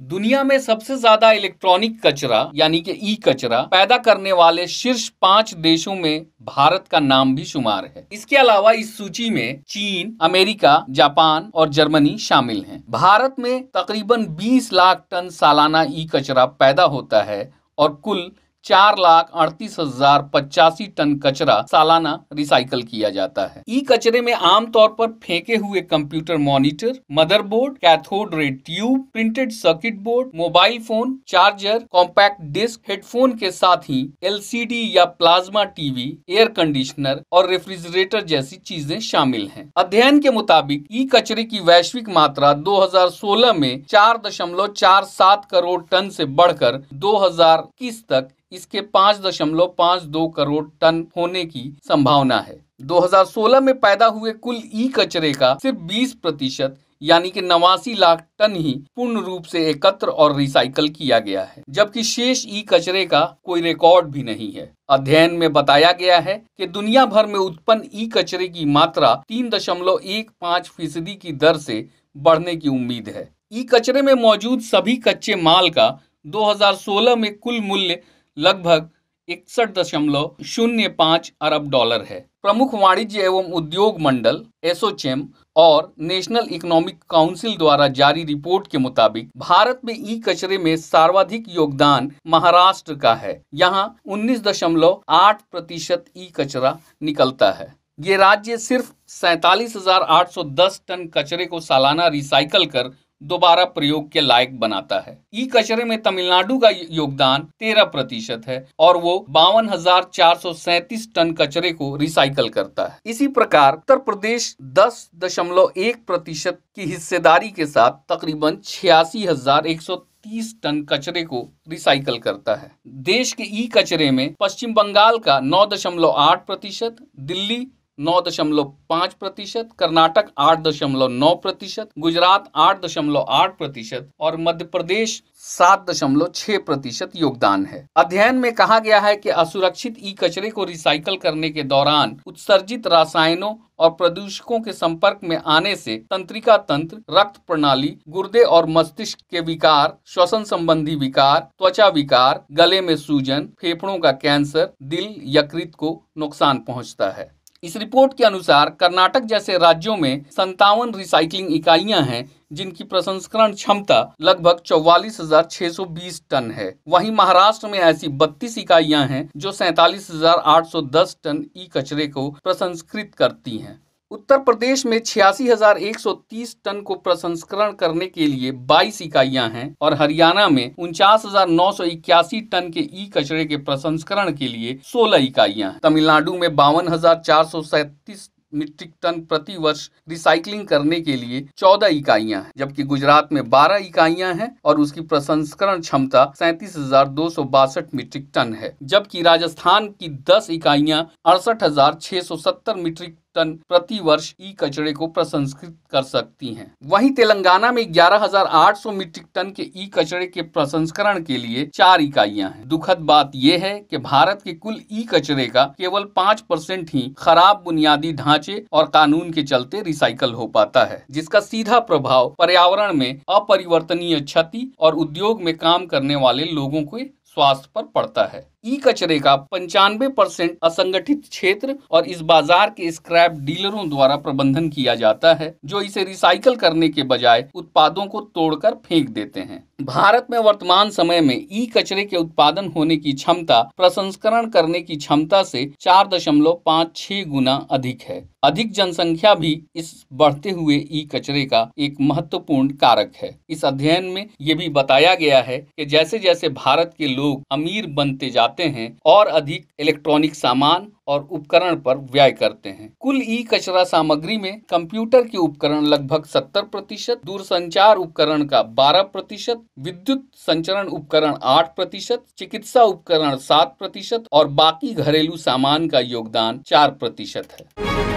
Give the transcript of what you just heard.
दुनिया में सबसे ज़्यादा इलेक्ट्रॉनिक कचरा, यानी कि ई कचरा पैदा करने वाले शीर्ष पाँच देशों में भारत का नाम भी शुमार है इसके अलावा इस सूची में चीन, अमेरिका, जापान और जर्मनी शामिल हैं। भारत में तकरीबन 20 लाख टन सालाना ई कचरा पैदा होता है और कुल चार लाख अड़तीस हज़ार पचासी टन कचरा सालाना रिसाइकल किया जाता है। ई कचरे में आमतौर पर फेंके हुए computer monitor, motherboard, cathode ray tube, printed circuit board, mobile phone, charger, compact disc, headphone के साथ ही एलसीडी या प्लाज्मा टीवी, एयर कंडीशनर और रेफ्रिजरेटर जैसी चीज़ें शामिल हैं। अध्ययन के मुताबिक, ई कचरे की वैश्विक मात्रा 2016 में चार दशमलव चार सात करोड़ टन से बढ़कर 2021 तक इसके पाँच दशमलव पाँच दो करोड़ टन होने की संभावना है। 2016 में पैदा हुए कुल ई कचरे का सिर्फ़ 20 प्रतिशत, यानी कि नवासी लाख टन ही पूर्ण रूप से एकत्र और रिसाइकल किया गया है, जबकि शेष ई कचरे का कोई रिकॉर्ड भी नहीं है। अध्ययन में बताया गया है कि दुनिया भर में उत्पन्न ई कचरे की मात्रा तीन दशमलव एक पाँच फ़ीसदी की दर से बढ़ने की उम्मीद है। ई कचरे में मौजूद सभी कच्चे माल का 2016 में कुल मूल्य लगभग इकसठ दशमलव शून्य पाँच अरब डॉलर है। प्रमुख वाणिज्य एवं उद्योग मंडल, एसोचेम, और नेशनल इकोनॉमिक काउंसिल द्वारा जारी रिपोर्ट के मुताबिक भारत में ई कचरे में सर्वाधिक योगदान महाराष्ट्र का है। यहाँ 19.8 प्रतिशत ई कचरा निकलता है। ये राज्य सिर्फ़ सैतालीस टन कचरे को सालाना रिसाइकल कर दोबारा प्रयोग के लायक बनाता है। ई कचरे में तमिलनाडु का योगदान तेरह प्रतिशत है और वो बावन हज़ार चार सौ सैतीस टन कचरे को रिसाइकल करता है। इसी प्रकार उत्तर प्रदेश दस दशमलव एक प्रतिशत की हिस्सेदारी के साथ तकरीबन छियासी हज़ार एक सौ तीस टन कचरे को रिसाइकल करता है। देश के ई कचरे में पश्चिम बंगाल का नौ दशमलव आठ प्रतिशत, दिल्ली नौ दशमलव पाँच प्रतिशत, कर्नाटक आठ दशमलव नौ प्रतिशत, गुजरात आठ दशमलव आठ प्रतिशत और मध्य प्रदेश सात दशमलव छह प्रतिशत योगदान है। अध्ययन में कहा गया है कि असुरक्षित ई कचरे को रिसाइकल करने के दौरान उत्सर्जित रसायनों और प्रदूषकों के संपर्क में आने से तंत्रिका तंत्र, रक्त प्रणाली, गुर्दे और मस्तिष्क के विकार, श्वसन संबंधी विकार, त्वचा विकार, गले में सूजन, फेफड़ों का कैंसर, दिल, यकृत को नुकसान पहुँचता है। इस रिपोर्ट के अनुसार कर्नाटक जैसे राज्यों में संतावन रिसाइकलिंग इकाइयाँ हैं, जिनकी प्रसंस्करण क्षमता लगभग चौवालीस हज़ार छह सौ बीस टन है। वहीं महाराष्ट्र में ऐसी बत्तीस इकाइयाँ हैं, जो सैतालीस हज़ार आठ सौ दस टन ई कचरे को प्रसंस्कृत करती हैं। उत्तर प्रदेश में छियासी हज़ार एक सौ तीस टन को प्रसंस्करण करने के लिए 22 इकाइयाँ हैं और हरियाणा में उनचास हज़ार नौ सौ इक्यासी टन के ई कचरे के प्रसंस्करण के लिए 16 इकाइयाँ हैं। तमिलनाडु में बावन हज़ार चार सौ सैतीस मीट्रिक टन प्रति वर्ष रिसाइकलिंग करने के लिए 14 इकाइयाँ हैं, जबकि गुजरात में 12 इकाइयाँ हैं और उसकी प्रसंस्करण क्षमता सैंतीस मीट्रिक टन है, जबकि राजस्थान की 10 इकाइयाँ अड़सठ मीट्रिक टन प्रति वर्ष ई कचरे को प्रसंस्कृत कर सकती हैं। वहीं तेलंगाना में 11,800 मीट्रिक टन के ई कचरे के प्रसंस्करण के लिए चार इकाइयाँ हैं। दुखद बात यह है कि भारत के कुल ई कचरे का केवल पाँच परसेंट ही खराब बुनियादी ढांचे और कानून के चलते रिसाइकल हो पाता है जिसका सीधा प्रभाव पर्यावरण में अपरिवर्तनीय क्षति और उद्योग में काम करने वाले लोगों के स्वास्थ्य पर पड़ता है ई कचरे का पंचानवे परसेंट असंगठित क्षेत्र और इस बाज़ार के स्क्रैप डीलरों द्वारा प्रबंधन किया जाता है, जो इसे रिसाइकल करने के बजाय उत्पादों को तोड़कर फेंक देते हैं। भारत में वर्तमान समय में ई कचरे के उत्पादन होने की क्षमता, प्रसंस्करण करने की क्षमता से चार दशमलव पाँच छह गुना अधिक है। अधिक जनसंख्या भी इस बढ़ते हुए ई कचरे का एक महत्वपूर्ण कारक है। इस अध्ययन में ये भी बताया गया है कि जैसे जैसे भारत के लोग अमीर बनते जाते जाते हैं और अधिक इलेक्ट्रॉनिक सामान और उपकरण पर व्यय करते हैं। कुल ई कचरा सामग्री में कंप्यूटर के उपकरण लगभग 70 प्रतिशत दूर संचार उपकरण का 12 प्रतिशत, विद्युत संचरण उपकरण 8 प्रतिशत, चिकित्सा उपकरण 7 प्रतिशत और बाकी घरेलू सामान का योगदान 4 प्रतिशत है।